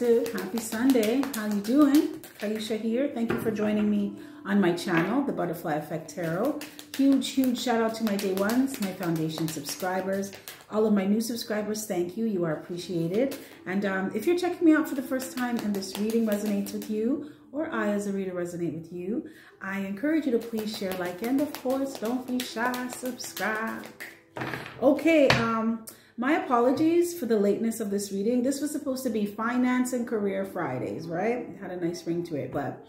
Collective, happy Sunday. How you doing? Ki-esha here. Thank you for joining me on my channel, The Butterfly Effect Tarot. Huge, huge shout out to my day ones, my foundation subscribers. All of my new subscribers, thank you. You are appreciated. And um, if you're checking me out for the first time and this reading resonates with you, or I as a reader resonate with you, I encourage you to please share, like, and of course, don't be shy, subscribe. Okay, um, my apologies for the lateness of this reading. This was supposed to be Finance and Career Fridays, right? It had a nice ring to it, but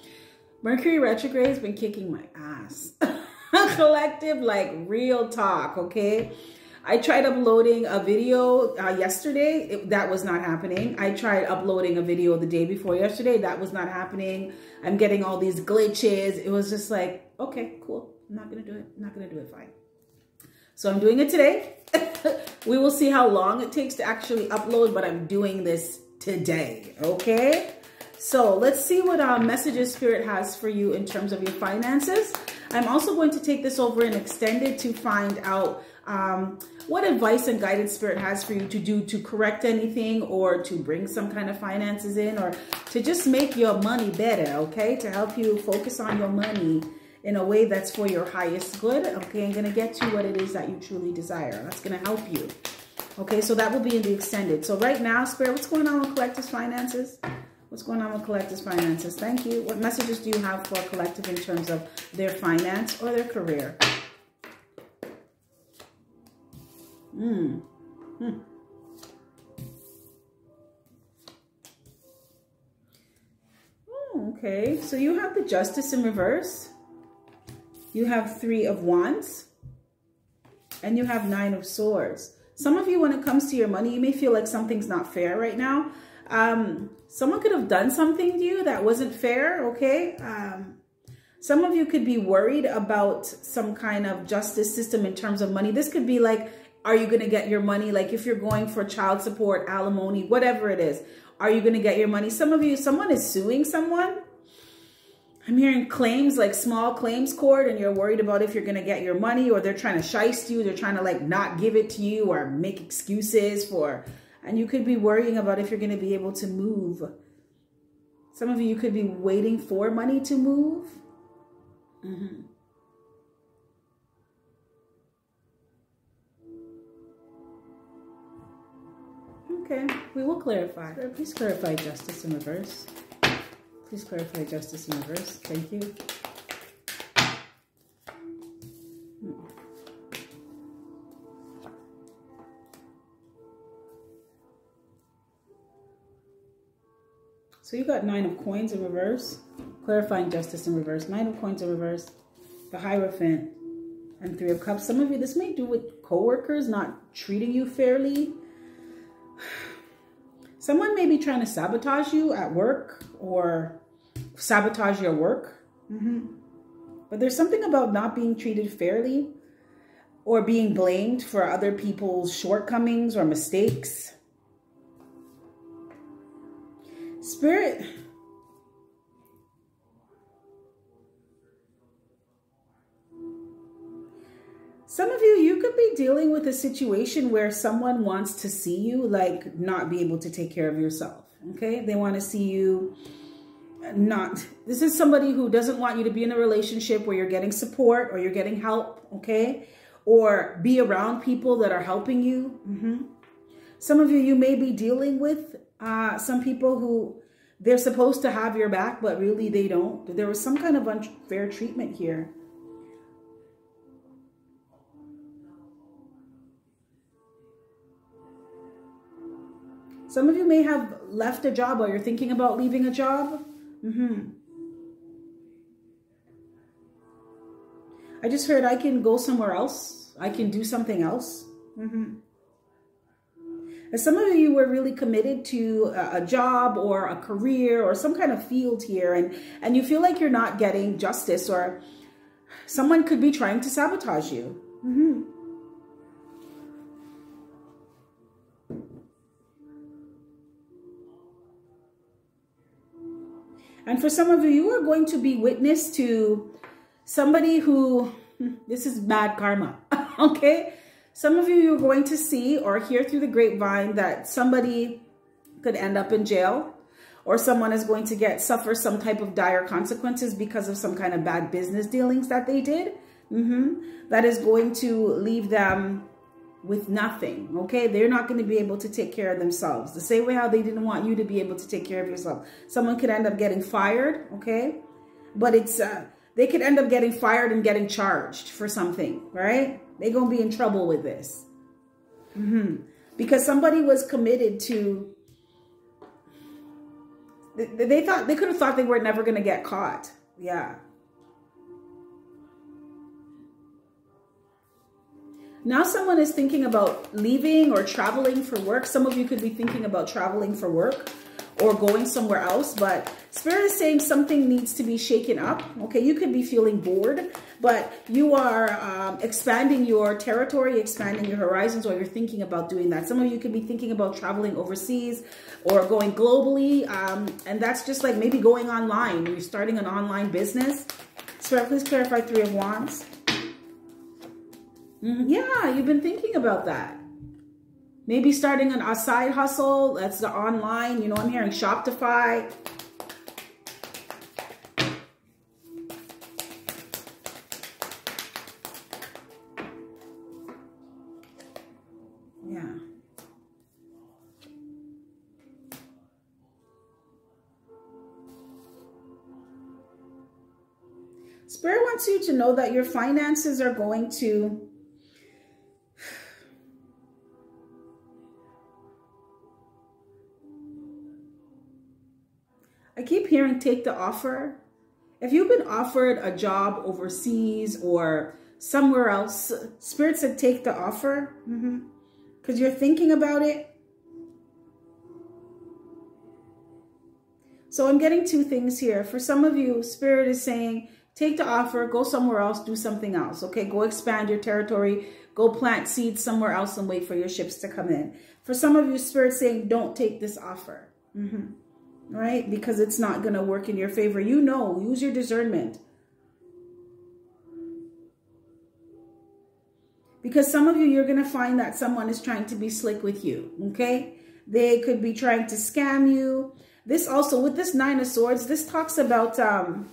Mercury retrograde has been kicking my ass. Collective, like real talk, okay? I tried uploading a video uh, yesterday. It, that was not happening. I tried uploading a video the day before yesterday. That was not happening. I'm getting all these glitches. It was just like, okay, cool. I'm not going to do it. I'm not going to do it. Fine. So I'm doing it today. we will see how long it takes to actually upload, but I'm doing this today, okay? So let's see what uh, messages Spirit has for you in terms of your finances. I'm also going to take this over and extend it to find out um, what advice and guidance Spirit has for you to do to correct anything or to bring some kind of finances in or to just make your money better, okay? To help you focus on your money in a way that's for your highest good. Okay, I'm going to get to what it is that you truly desire. That's going to help you. Okay, so that will be in the extended. So right now, Spirit, what's going on with Collective's finances? What's going on with Collective's finances? Thank you. What messages do you have for Collective in terms of their finance or their career? Hmm. Hmm. Oh, okay, so you have the justice in reverse. You have three of wands. And you have nine of swords. Some of you, when it comes to your money, you may feel like something's not fair right now. Um, someone could have done something to you that wasn't fair, okay? Um, some of you could be worried about some kind of justice system in terms of money. This could be like, are you going to get your money? Like if you're going for child support, alimony, whatever it is, are you going to get your money? Some of you, someone is suing someone I'm hearing claims like small claims court and you're worried about if you're going to get your money or they're trying to shice you. They're trying to like not give it to you or make excuses for, and you could be worrying about if you're going to be able to move. Some of you could be waiting for money to move. Mm -hmm. Okay, we will clarify. Please clarify justice in reverse. Please clarify justice in reverse. Thank you. Hmm. So you got nine of coins in reverse, clarifying justice in reverse, nine of coins in reverse, the Hierophant, and three of cups. Some of you, this may do with coworkers not treating you fairly. Someone may be trying to sabotage you at work or sabotage your work. Mm-hmm. But there's something about not being treated fairly or being blamed for other people's shortcomings or mistakes. Spirit. Some of you, you could be dealing with a situation where someone wants to see you like not be able to take care of yourself. Okay. They want to see you not this is somebody who doesn't want you to be in a relationship where you're getting support or you're getting help okay or be around people that are helping you mm -hmm. some of you you may be dealing with uh, some people who they're supposed to have your back but really they don't there was some kind of unfair treatment here Some of you may have left a job or you're thinking about leaving a job. Mm-hmm. I just heard I can go somewhere else. I can do something else. Mm-hmm. And some of you were really committed to a, job or a career or some kind of field here, and, and you feel like you're not getting justice, or someone could be trying to sabotage you. Mm-hmm. And for some of you, you are going to be witness to somebody who, this is bad karma, okay? Some of you, you're going to see or hear through the grapevine that somebody could end up in jail or someone is going to get suffer some type of dire consequences because of some kind of bad business dealings that they did. Mm -hmm. That is going to leave them with nothing. Okay, they're not going to be able to take care of themselves. The same way how they didn't want you to be able to take care of yourself. Someone could end up getting fired. Okay, but it's uh, they could end up getting fired and getting charged for something. Right? They're gonna be in trouble with this. Mm -hmm. Because somebody was committed to. They, they thought they could have thought they were never going to get caught. Yeah. Now someone is thinking about leaving or traveling for work. Some of you could be thinking about traveling for work or going somewhere else, but Spirit is saying something needs to be shaken up. Okay, you could be feeling bored, but you are um, expanding your territory, expanding your horizons, or you're thinking about doing that. Some of you could be thinking about traveling overseas or going globally, um, and that's just like maybe going online. You're starting an online business. Spirit, please clarify Three of Wands. Mm -hmm. Yeah, you've been thinking about that. Maybe starting an, a side hustle. That's the online. You know, I'm hearing Shopify. Yeah. Spirit wants you to know that your finances are going to take the offer. If you've been offered a job overseas or somewhere else, Spirit said take the offer because mm -hmm. you're thinking about it. So I'm getting two things here. For some of you, Spirit is saying, take the offer, go somewhere else, do something else. Okay, go expand your territory, go plant seeds somewhere else and wait for your ships to come in. For some of you, Spirit saying, don't take this offer. Mm -hmm right? Because it's not going to work in your favor. You know, use your discernment. Because some of you, you're going to find that someone is trying to be slick with you, okay? They could be trying to scam you. This also, with this Nine of Swords, this talks about, um,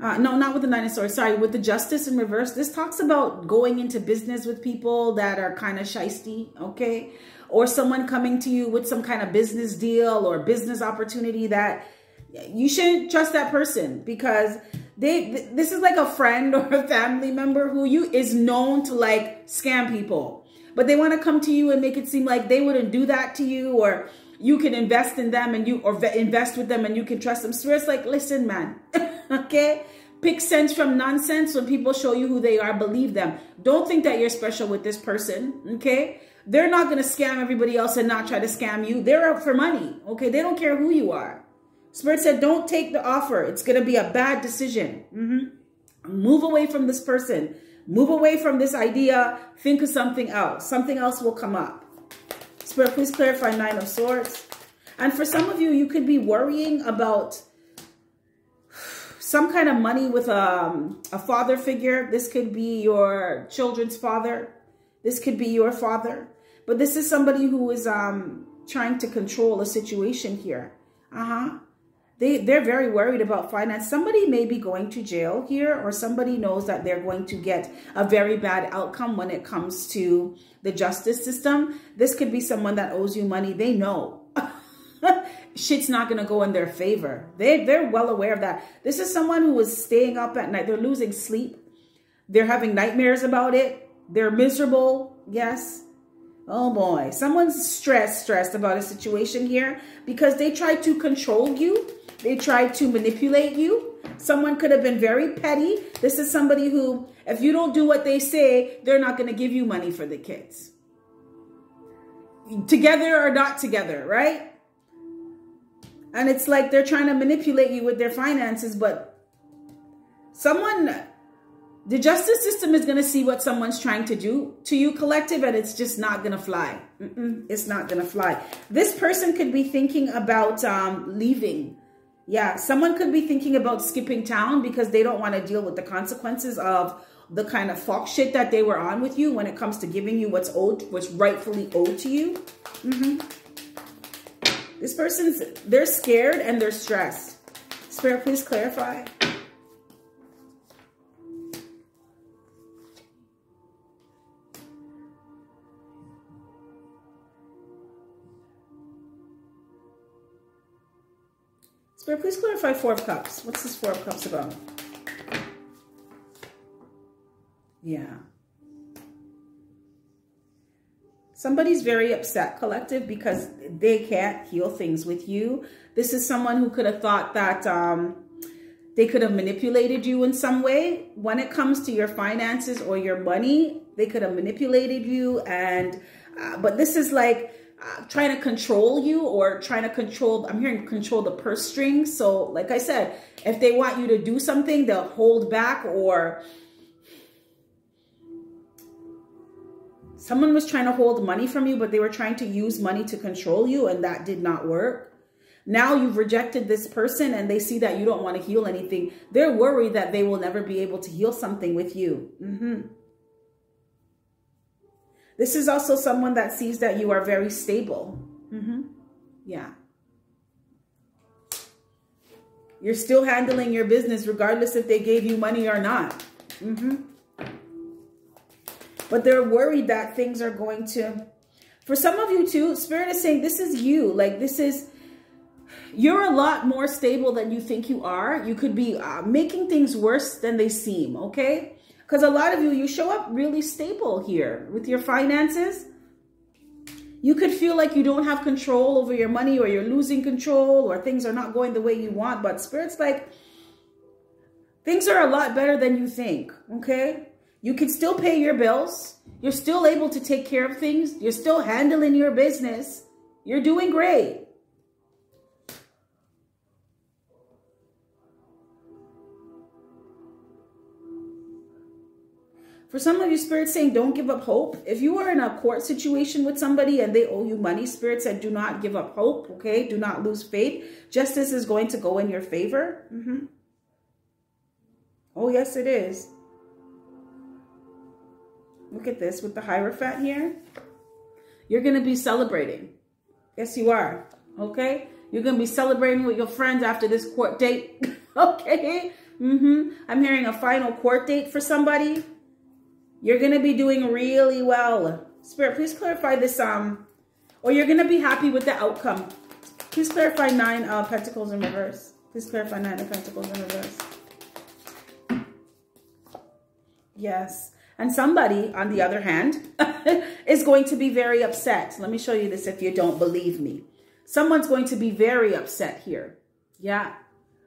uh, no, not with the Nine of Swords, sorry, with the Justice in reverse. This talks about going into business with people that are kind of shisty, okay? Or someone coming to you with some kind of business deal or business opportunity that you shouldn't trust that person because they this is like a friend or a family member who you is known to like scam people. But they want to come to you and make it seem like they wouldn't do that to you or you can invest in them and you or invest with them and you can trust them. So it's like listen man okay? Pick sense from nonsense when people show you who they are believe them. Don't think that you're special with this person okay they're not going to scam everybody else and not try to scam you. They're out for money. Okay. They don't care who you are. Spirit said, don't take the offer. It's going to be a bad decision. Mm -hmm. Move away from this person. Move away from this idea. Think of something else. Something else will come up. Spirit, please clarify Nine of Swords. And for some of you, you could be worrying about some kind of money with um, a father figure. This could be your children's father. This could be your father. But this is somebody who is um, trying to control a situation here. Uh-huh. They, they're very worried about finance. Somebody may be going to jail here or somebody knows that they're going to get a very bad outcome when it comes to the justice system. This could be someone that owes you money. They know. Shit's not going to go in their favor. They, they're well aware of that. This is someone who is staying up at night. They're losing sleep. They're having nightmares about it. They're miserable. Yes. Oh boy, someone's stressed, stressed about a situation here because they tried to control you. They tried to manipulate you. Someone could have been very petty. This is somebody who, if you don't do what they say, they're not going to give you money for the kids. Together or not together, right? And it's like they're trying to manipulate you with their finances, but someone the justice system is going to see what someone's trying to do to you collective and it's just not going to fly mm -mm, it's not going to fly this person could be thinking about um, leaving yeah someone could be thinking about skipping town because they don't want to deal with the consequences of the kind of fuck shit that they were on with you when it comes to giving you what's owed what's rightfully owed to you mm -hmm. This person's, they're scared and they're stressed. Spirit, please clarify. Spirit, please clarify Four of Cups. What's this Four of Cups about? Yeah. Somebody's very upset, collective, because they can't heal things with you. This is someone who could have thought that um, they could have manipulated you in some way. When it comes to your finances or your money, they could have manipulated you. And, uh, but this is like, uh, trying to control you or trying to control, I'm hearing control the purse strings. So like I said, if they want you to do something, they'll hold back or someone was trying to hold money from you, but they were trying to use money to control you and that did not work. Now you've rejected this person and they see that you don't want to heal anything. They're worried that they will never be able to heal something with you. Mm -hmm. This is also someone that sees that you are very stable. Mm -hmm. Yeah. You're still handling your business regardless if they gave you money or not. Mm -hmm. But they're worried that things are going to... For some of you too, Spirit is saying this is you. Like this is... You're a lot more stable than you think you are. You could be uh, making things worse than they seem, okay? Because a lot of you, you show up really stable here with your finances. You could feel like you don't have control over your money or you're losing control or things are not going the way you want. But Spirit's like, things are a lot better than you think, okay? You can still pay your bills. You're still able to take care of things. You're still handling your business. You're doing great. For some of you, Spirit's saying, don't give up hope. If you are in a court situation with somebody and they owe you money, Spirit said, do not give up hope, okay? Do not lose faith. Justice is going to go in your favor. Mm -hmm. Oh, yes, it is. Look at this with the Hierophant here. You're going to be celebrating. Yes, you are. Okay? You're going to be celebrating with your friends after this court date. okay? Mm-hmm. I'm hearing a final court date for somebody. You're going to be doing really well. Spirit, please clarify this, um, or you're going to be happy with the outcome. Please clarify nine uh, pentacles in reverse. Please clarify nine of pentacles in reverse. Yes. And somebody, on the other hand, is going to be very upset. Let me show you this if you don't believe me. Someone's going to be very upset here. Yeah.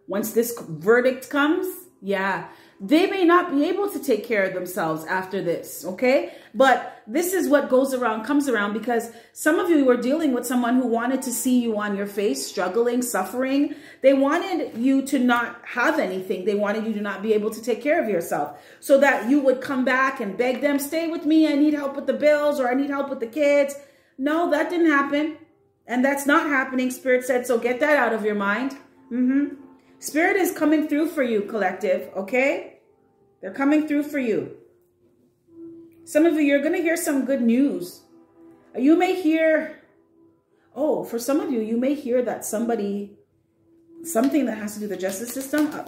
Once this verdict comes, yeah they may not be able to take care of themselves after this, okay? But this is what goes around, comes around because some of you were dealing with someone who wanted to see you on your face, struggling, suffering. They wanted you to not have anything. They wanted you to not be able to take care of yourself so that you would come back and beg them, stay with me. I need help with the bills or I need help with the kids. No, that didn't happen. And that's not happening, Spirit said. So get that out of your mind. Mm-hmm. Spirit is coming through for you, collective, okay? They're coming through for you. Some of you, you're going to hear some good news. You may hear, oh, for some of you, you may hear that somebody, something that has to do with the justice system. Uh,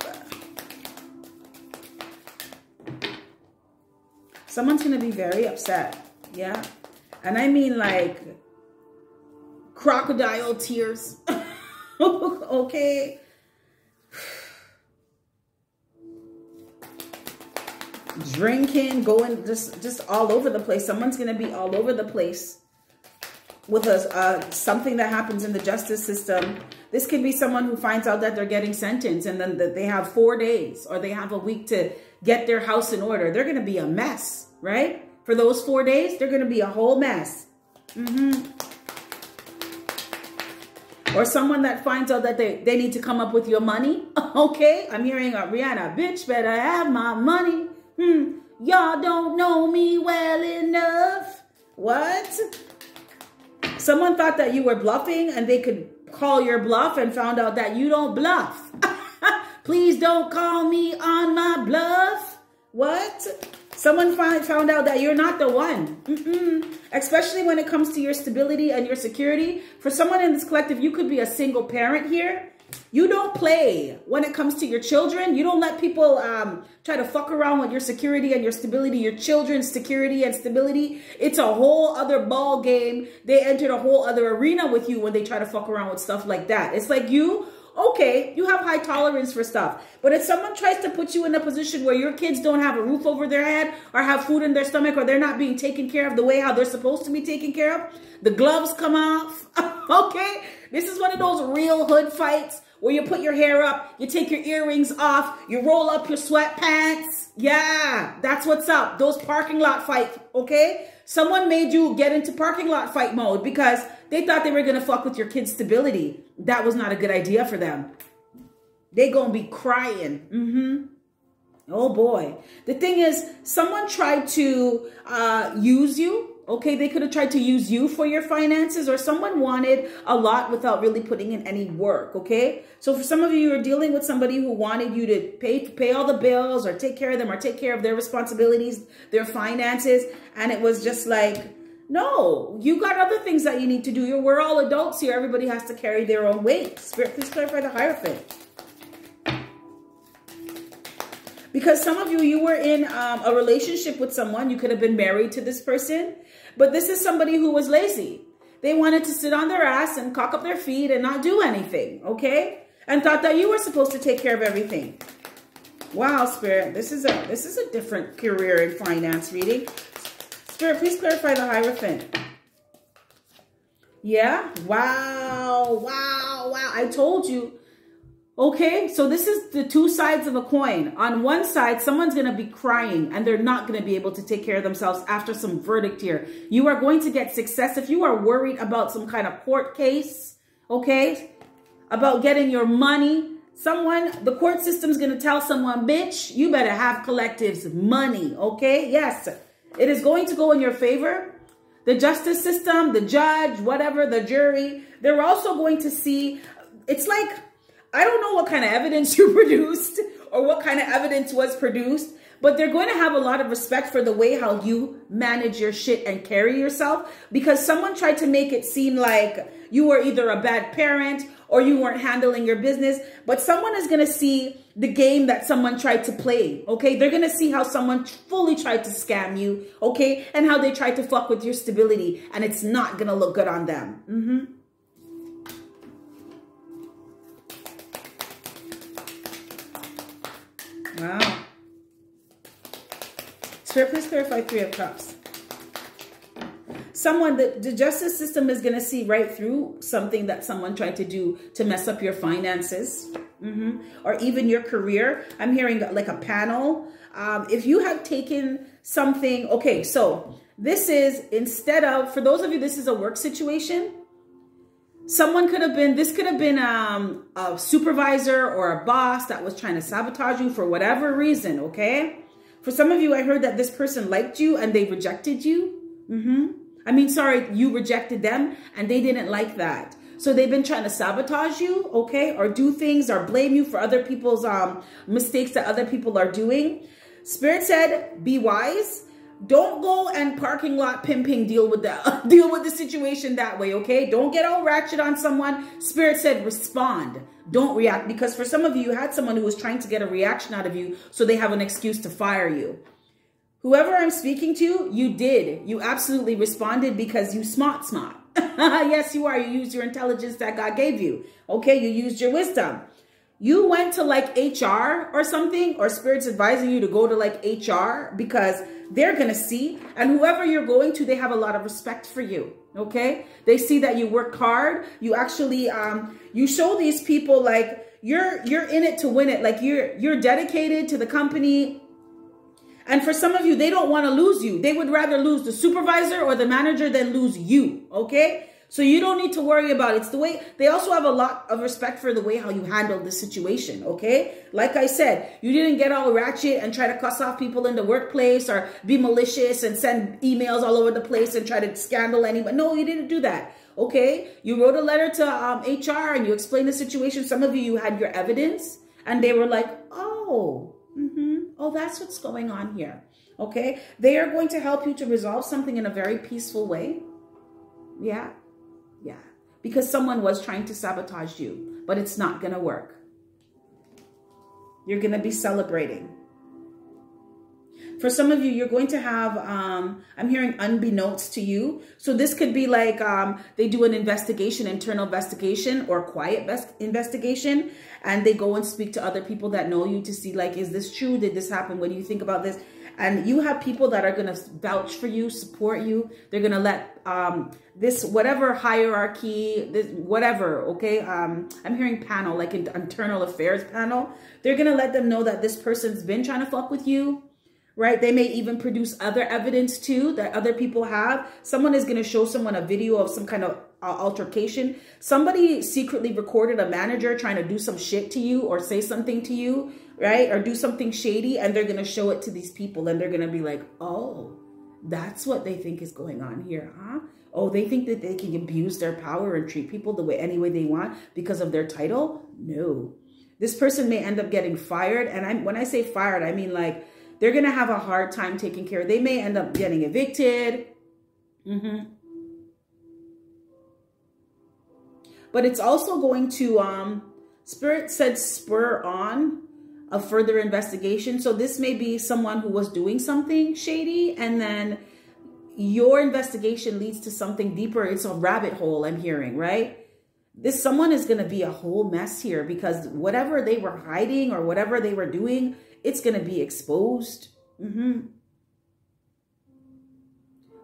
someone's going to be very upset. Yeah. And I mean like crocodile tears. okay. Drinking, going just just all over the place. Someone's going to be all over the place with a uh, something that happens in the justice system. This could be someone who finds out that they're getting sentenced and then that they have four days or they have a week to get their house in order. They're going to be a mess, right? For those four days, they're going to be a whole mess. Mm -hmm. Or someone that finds out that they, they need to come up with your money. Okay, I'm hearing a Rihanna, bitch better have my money. Hmm, y'all don't know me well enough. What? Someone thought that you were bluffing and they could call your bluff and found out that you don't bluff. Please don't call me on my bluff. What? Someone find, found out that you're not the one. Mm-mm. Especially when it comes to your stability and your security. For someone in this collective, you could be a single parent here. You don't play when it comes to your children. You don't let people um, try to fuck around with your security and your stability, your children's security and stability. It's a whole other ball game. They entered a whole other arena with you when they try to fuck around with stuff like that. It's like you okay, you have high tolerance for stuff. But if someone tries to put you in a position where your kids don't have a roof over their head or have food in their stomach or they're not being taken care of the way how they're supposed to be taken care of, the gloves come off. okay? This is one of those real hood fights where you put your hair up, you take your earrings off, you roll up your sweatpants. Yeah, that's what's up. Those parking lot fights, okay? Someone made you get into parking lot fight mode because they thought they were going to fuck with your kid's stability. That was not a good idea for them. They going to be crying. Mm-hmm. Oh boy. The thing is, someone tried to uh, use you Okay, they could have tried to use you for your finances or someone wanted a lot without really putting in any work, okay? So for some of you, you're dealing with somebody who wanted you to pay, pay all the bills or take care of them or take care of their responsibilities, their finances. And it was just like, no, you got other things that you need to do. You're, we're all adults here. Everybody has to carry their own weight. Spirit, please clarify the Hierophant. Because some of you, you were in um, a relationship with someone. You could have been married to this person but this is somebody who was lazy. They wanted to sit on their ass and cock up their feet and not do anything, okay? And thought that you were supposed to take care of everything. Wow, Spirit, this is a this is a different career in finance reading. Spirit, please clarify the Hierophant. Yeah? Wow, wow, wow. I told you Okay, so this is the two sides of a coin. On one side, someone's going to be crying and they're not going to be able to take care of themselves after some verdict here. You are going to get success if you are worried about some kind of court case, okay, about getting your money. Someone, the court system's going to tell someone, bitch, you better have collectives money, okay? Yes, it is going to go in your favor. The justice system, the judge, whatever, the jury, they're also going to see, it's like I don't know what kind of evidence you produced or what kind of evidence was produced, but they're going to have a lot of respect for the way how you manage your shit and carry yourself because someone tried to make it seem like you were either a bad parent or you weren't handling your business, but someone is going to see the game that someone tried to play, okay? They're going to see how someone fully tried to scam you, okay? And how they tried to fuck with your stability and it's not going to look good on them. Mm-hmm. Wow. Spirit, please clarify Three of Cups. Someone, the, the justice system is going to see right through something that someone tried to do to mess up your finances. Mm -hmm. Or even your career. I'm hearing like a panel. Um, if you have taken something, okay, so this is instead of, for those of you, this is a work situation someone could have been this could have been um, a supervisor or a boss that was trying to sabotage you for whatever reason okay? For some of you i heard that this person liked you and they rejected you. Mm-hmm. i mean sorry you rejected them and they didn't like that. So they've been trying to sabotage you okay or do things or blame you for other people's um mistakes that other people are doing. Spirit said be wise don't go and parking lot pimping deal with that deal with the situation that way okay? Don't get all ratchet on someone. Spirit said respond. Don't react. Because for some of you you had someone who was trying to get a reaction out of you so they have an excuse to fire you. Whoever i'm speaking to you did. You absolutely responded because you smart smart. Yes you are. You used your intelligence that god gave you. Okay you used your wisdom you went to like hr or something or spirits advising you to go to like hr because they're going to see. And whoever you're going to, they have a lot of respect for you. Okay. They see that you work hard. You actually, um, you show these people like you're, you're in it to win it. Like you're, you're dedicated to the company. And for some of you, they don't want to lose you. They would rather lose the supervisor or the manager than lose you. Okay. So you don't need to worry about it. It's the way they also have a lot of respect for the way how you handled the situation. Okay. Like I said, you didn't get all ratchet and try to cuss off people in the workplace or be malicious and send emails all over the place and try to scandal anyone. No, you didn't do that. Okay. You wrote a letter to um, HR and you explained the situation. Some of you, you had your evidence and they were like, oh, mm -hmm. oh, that's what's going on here. Okay. They are going to help you to resolve something in a very peaceful way. Yeah. Because someone was trying to sabotage you, but it's not going to work. You're going to be celebrating. For some of you, you're going to have, um, I'm hearing unbeknownst to you. So this could be like um, they do an investigation, internal investigation or quiet investigation. And they go and speak to other people that know you to see like, is this true? Did this happen? What do you think about this? And you have people that are going to vouch for you, support you. They're going to let um, this, whatever hierarchy, this, whatever, okay? Um, I'm hearing panel, like an internal affairs panel. They're going to let them know that this person's been trying to fuck with you right? They may even produce other evidence too that other people have. Someone is going to show someone a video of some kind of uh, altercation. Somebody secretly recorded a manager trying to do some shit to you or say something to you, right? Or do something shady and they're going to show it to these people and they're going to be like, oh, that's what they think is going on here, huh? Oh, they think that they can abuse their power and treat people the way any way they want because of their title? No. This person may end up getting fired. And I, when I say fired, I mean like they're going to have a hard time taking care. They may end up getting evicted. Mm-hmm. But it's also going to, um, Spirit said spur on a further investigation. So this may be someone who was doing something shady and then your investigation leads to something deeper. It's a rabbit hole I'm hearing, right? This someone is going to be a whole mess here because whatever they were hiding or whatever they were doing it's going to be exposed. Mm-hmm.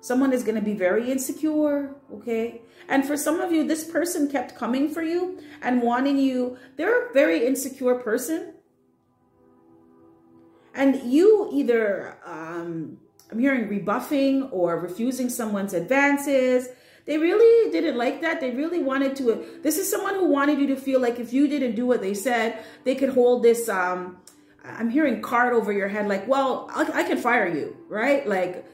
Someone is going to be very insecure, okay? And for some of you, this person kept coming for you and wanting you. They're a very insecure person. And you either, um, I'm hearing rebuffing or refusing someone's advances. They really didn't like that. They really wanted to. This is someone who wanted you to feel like if you didn't do what they said, they could hold this um, I'm hearing card over your head like, well, I, I can fire you, right? Like,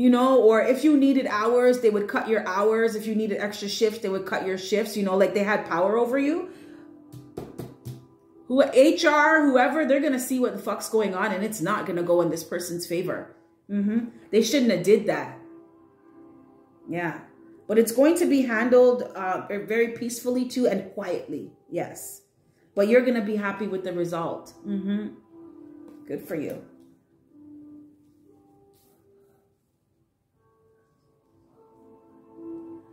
you know, or if you needed hours, they would cut your hours. If you needed extra shifts, they would cut your shifts, you know, like they had power over you. Who HR, whoever, they're going to see what the fuck's going on and it's not going to go in this person's favor. Mm-hmm. They shouldn't have did that. Yeah. But it's going to be handled uh, very peacefully too and quietly. Yes. But you're going to be happy with the result. Mm-hmm. Good for you.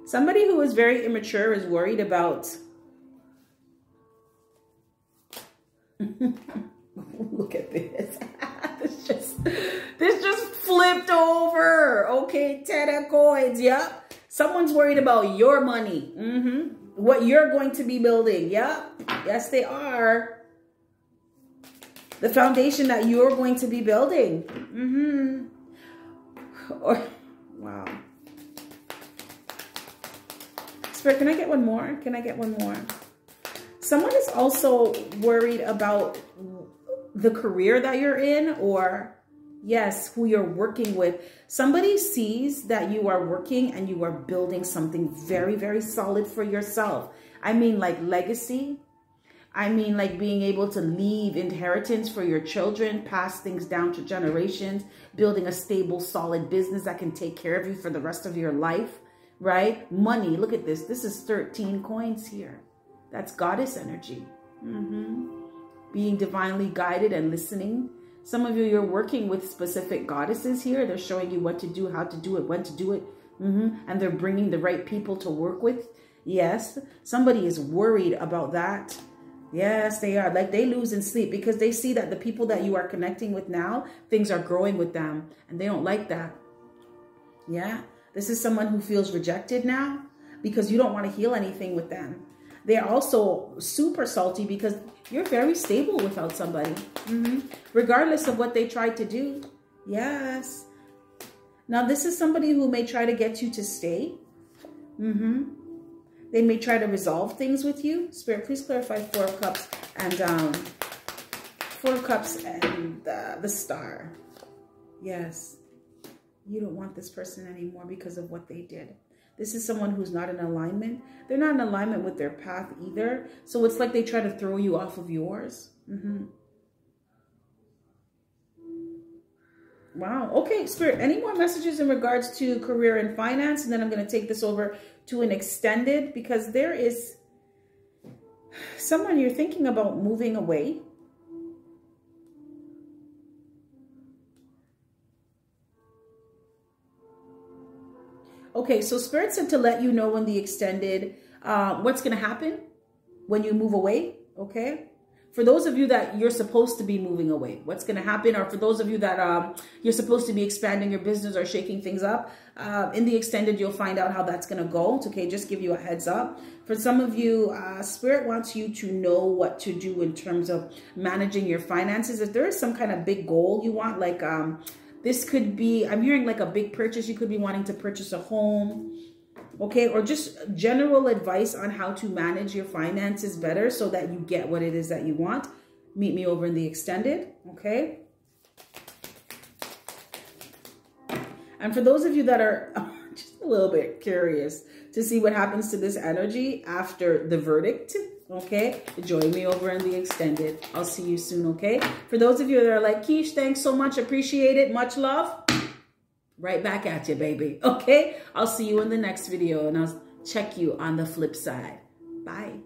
Somebody who is very immature is worried about. Look at this. this just this just flipped over. Okay, ten of coins. Yep. Someone's worried about your money. Mm-hmm. What you're going to be building. Yep. Yes, they are the foundation that you're going to be building. Mm-hmm. Or, wow. Spirit, can I get one more? Can I get one more? Someone is also worried about the career that you're in or, yes, who you're working with. Somebody sees that you are working and you are building something very, very solid for yourself. I mean like legacy, I mean, like being able to leave inheritance for your children, pass things down to generations, building a stable, solid business that can take care of you for the rest of your life, right? Money, look at this. This is 13 coins here. That's goddess energy. Mm-hmm. Being divinely guided and listening. Some of you, you're working with specific goddesses here. They're showing you what to do, how to do it, when to do it. Mm-hmm. And they're bringing the right people to work with. Yes, somebody is worried about that Yes, they are. Like they lose in sleep because they see that the people that you are connecting with now, things are growing with them and they don't like that. Yeah. This is someone who feels rejected now because you don't want to heal anything with them. They're also super salty because you're very stable without somebody, mm-hmm. regardless of what they tried to do. Yes. Now, this is somebody who may try to get you to stay. Mm-hmm. They may try to resolve things with you. Spirit, please clarify Four of Cups and um, Four of Cups and uh, the Star. Yes. You don't want this person anymore because of what they did. This is someone who's not in alignment. They're not in alignment with their path either. So it's like they try to throw you off of yours. Mm -hmm. Wow. Okay, Spirit, any more messages in regards to career and finance? And then I'm going to take this over to an extended because there is someone you're thinking about moving away. Okay, so Spirit said to let you know when the extended, uh, what's going to happen when you move away, okay? for those of you that you're supposed to be moving away, what's going to happen? Or for those of you that um, you're supposed to be expanding your business or shaking things up, uh, in the extended, you'll find out how that's going to go. It's okay. Just give you a heads up. For some of you, uh, Spirit wants you to know what to do in terms of managing your finances. If there is some kind of big goal you want, like um, this could be, I'm hearing like a big purchase. You could be wanting to purchase a home okay? Or just general advice on how to manage your finances better so that you get what it is that you want. Meet me over in the extended, okay? And for those of you that are just a little bit curious to see what happens to this energy after the verdict, okay? Join me over in the extended. I'll see you soon, okay? For those of you that are like, Keish, thanks so much. Appreciate it. Much love right back at you, baby. Okay? I'll see you in the next video and I'll check you on the flip side. Bye.